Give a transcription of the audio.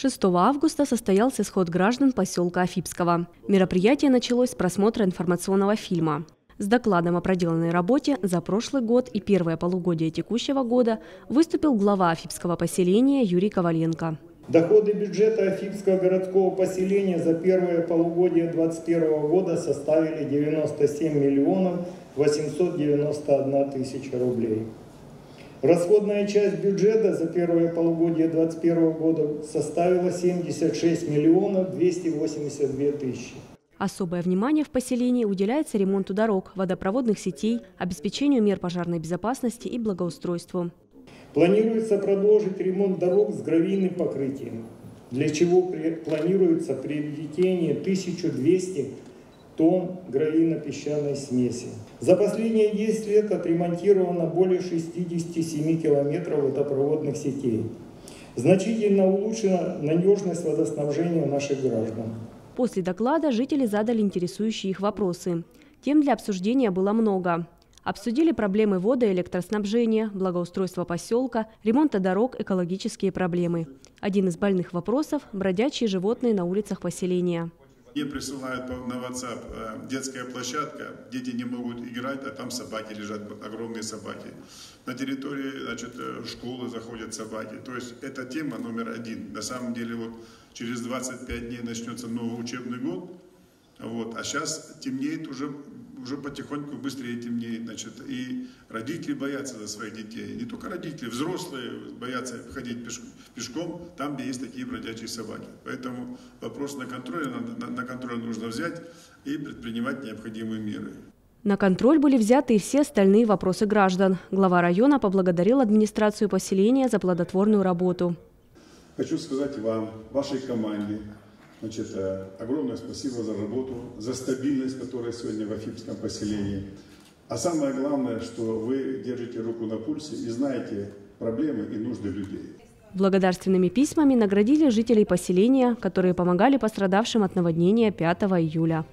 6 августа состоялся сход граждан поселка Афипского. Мероприятие началось с просмотра информационного фильма. С докладом о проделанной работе за прошлый год и первое полугодие текущего года выступил глава Афипского поселения Юрий Коваленко. Доходы бюджета Афипского городского поселения за первое полугодие 2021 года составили 97 миллионов 891 тысяча рублей. Расходная часть бюджета за первое полугодие 2021 года составила 76 миллионов 282 тысячи. Особое внимание в поселении уделяется ремонту дорог, водопроводных сетей, обеспечению мер пожарной безопасности и благоустройству. Планируется продолжить ремонт дорог с гравийным покрытием, для чего планируется приобретение 1200 тонн гравийно-песчаной смеси. За последние 10 лет отремонтировано более 67 километров водопроводных сетей. Значительно улучшена надежность водоснабжения наших граждан. После доклада жители задали интересующие их вопросы. Тем для обсуждения было много. Обсудили проблемы вода и электроснабжения, благоустройства поселка, ремонта дорог, экологические проблемы. Один из больных вопросов – бродячие животные на улицах поселения. Мне присылают на WhatsApp э, детская площадка, дети не могут играть, а там собаки лежат, огромные собаки. На территории значит, э, школы заходят собаки. То есть это тема номер один. На самом деле вот через 25 дней начнется новый учебный год, вот, а сейчас темнеет уже уже потихоньку быстрее темнеет, значит, и родители боятся за своих детей, не только родители, взрослые боятся ходить пешком, там, где есть такие бродячие собаки. Поэтому вопрос на контроль, на, на, на контроль нужно взять и предпринимать необходимые меры. На контроль были взяты и все остальные вопросы граждан. Глава района поблагодарил администрацию поселения за плодотворную работу. Хочу сказать вам, вашей команде, Значит, э, огромное спасибо за работу, за стабильность, которая сегодня в Афипском поселении. А самое главное, что вы держите руку на пульсе и знаете проблемы и нужды людей. Благодарственными письмами наградили жителей поселения, которые помогали пострадавшим от наводнения 5 июля.